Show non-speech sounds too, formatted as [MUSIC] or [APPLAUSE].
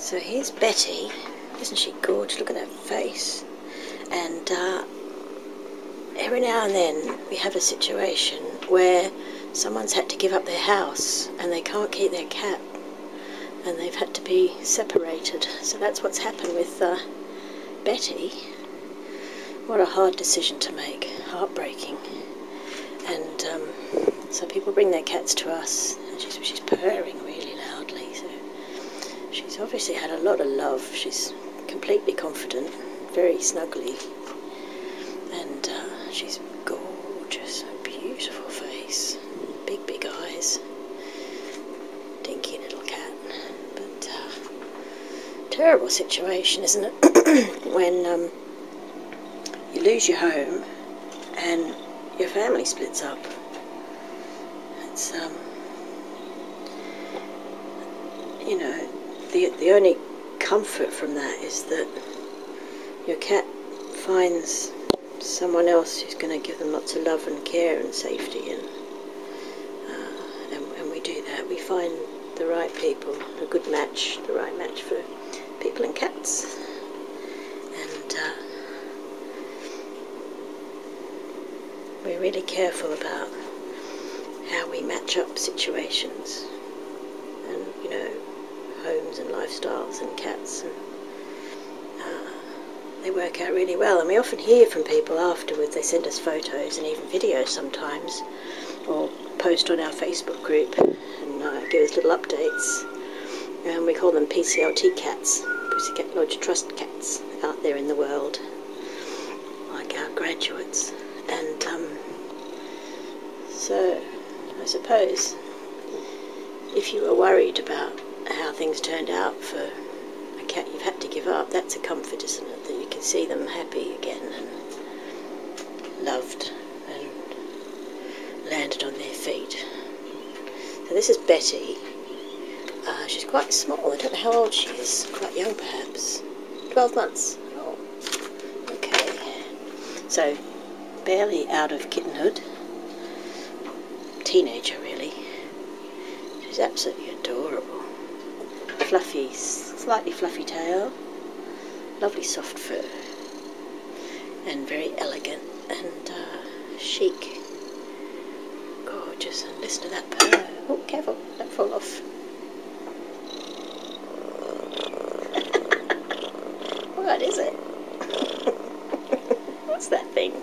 So here's Betty. Isn't she gorgeous? Look at that face. And uh, every now and then we have a situation where someone's had to give up their house and they can't keep their cat and they've had to be separated. So that's what's happened with uh, Betty. What a hard decision to make, heartbreaking. And um, so people bring their cats to us, and she's, she's purring obviously had a lot of love. She's completely confident, very snuggly, and uh, she's gorgeous, beautiful face, big, big eyes, dinky little cat. But uh, terrible situation, isn't it? [COUGHS] when um, you lose your home and your family splits up. It's um, you know, the the only comfort from that is that your cat finds someone else who's going to give them lots of love and care and safety, and, uh, and and we do that. We find the right people, a good match, the right match for people and cats, and. Uh, we're really careful about how we match up situations and you know homes and lifestyles and cats and uh, they work out really well. And we often hear from people afterwards they send us photos and even videos sometimes or post on our facebook group and uh, give us little updates. And we call them pclt cats pussycat lodge trust cats out there in the world like our graduates. And um, so I suppose if you were worried about how things turned out for a cat you've had to give that's a comfort, isn't it? That you can see them happy again and loved and landed on their feet. So this is Betty. Uh, she's quite small. I don't know how old she is. Quite young, perhaps. Twelve months. Oh, okay. So barely out of kittenhood. Teenager, really. She's absolutely adorable. Fluffy, slightly fluffy tail, lovely soft fur and very elegant and uh, chic. Gorgeous, and listen to that purr. Oh, careful, don't fall off. [LAUGHS] what is it? [LAUGHS] What's that thing?